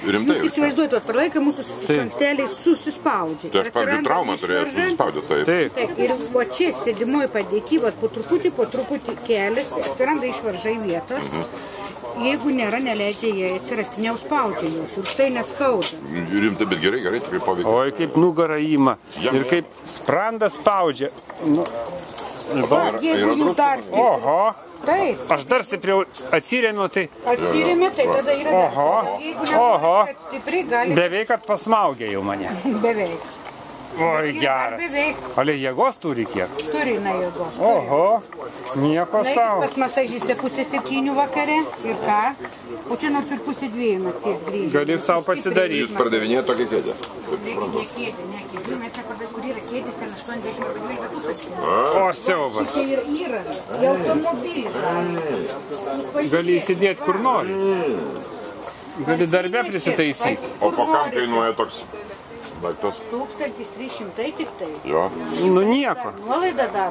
Rimtai Jūs įsivaizduojate, per laiką mūsų slanksteliai susispaudžia. Tai aš, pavyzdžiui, traumą turėjau susispaudyti. Taip. Taip. Taip, ir va čia sėdimoji padėti, va, po truputį, po truputį keliasi, atsiranda išvaržai vietos. Jeigu nėra, neleidžia jie atsirasti, neužspaudžia jos ir tai neskauda. Rimtai, bet gerai, gerai, tikrai paveikia. Oi, kaip nugara įima. Jam- Ir kaip sprandas spaudžia. Nu, Va, yra- stipriau, oho, taip, aš dar stipriau atsiremiu, tai atsirėmė, tai tada yra Oho. Oho. ne, stipriai gali beveik kad pasmaugė jau mane. beveik. Oi, Ir geras. Ale jėgos turi kiek. turi na jėgos. turi. Oho, nieko Na, savo. pas masažistę pusę septynių vakare ir ką? O čia nors ir pusę dviejų nakties grįžti. Gali sau pasidaryti. Jūs pardavinėjate tokią kėdę. Ne kėdė, ne kėdė. Mes čia pardavinėjame, kur yra kėdės, ten 80 ar 12 tūkstančių. O, siaubas. Tai yra įranga, į automobilį. Gali įsidėti kur nori. Gali darbę prisitaisyti. O po kam kainuoja toks daiktas? 1300 tik tai. Jo. Nu nieko. Nuolaida dar.